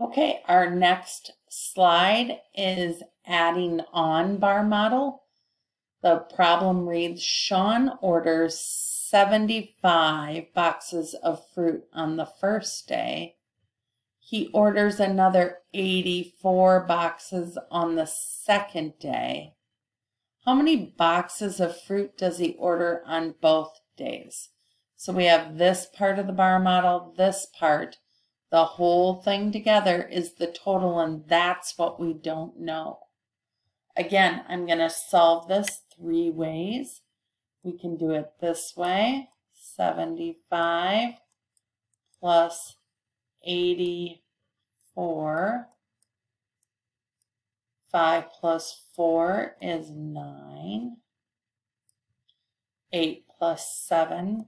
Okay, our next slide is adding on bar model. The problem reads, Sean orders 75 boxes of fruit on the first day. He orders another 84 boxes on the second day. How many boxes of fruit does he order on both days? So we have this part of the bar model, this part. The whole thing together is the total, and that's what we don't know. Again, I'm going to solve this three ways. We can do it this way, 75 plus 84. 5 plus 4 is 9. 8 plus 7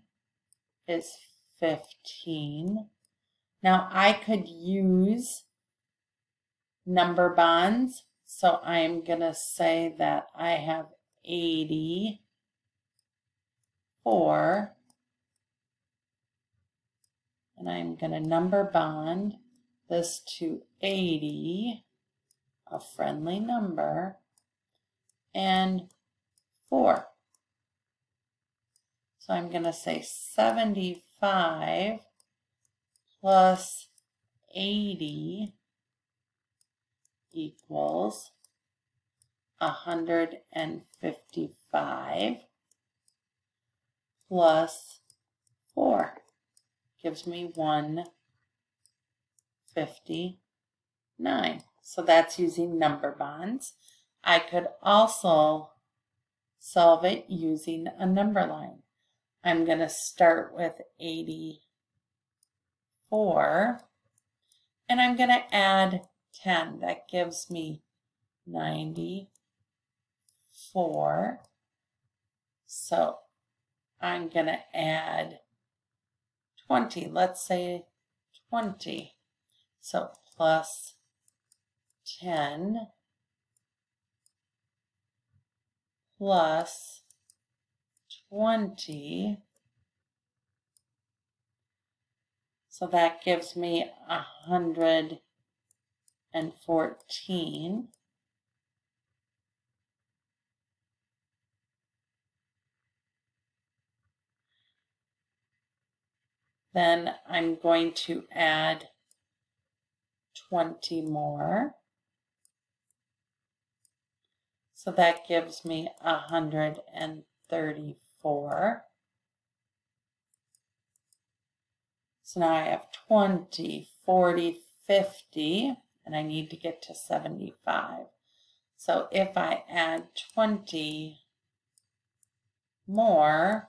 is 15. Now I could use number bonds. So I'm going to say that I have 84. And I'm going to number bond this to 80, a friendly number, and 4. So I'm going to say 75 plus 80 equals 155 plus 4 gives me 159. So that's using number bonds. I could also solve it using a number line. I'm going to start with 80 4. And I'm going to add 10. That gives me 94. So I'm going to add 20. Let's say 20. So plus 10 plus 20 So that gives me a hundred and fourteen. Then I'm going to add 20 more. So that gives me 134. So now I have 20, 40, 50, and I need to get to 75. So if I add 20 more,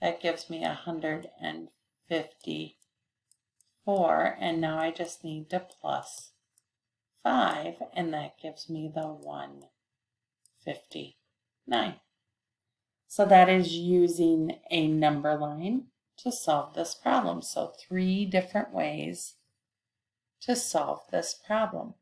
that gives me 154, and now I just need to plus 5, and that gives me the 159. So that is using a number line to solve this problem. So three different ways to solve this problem.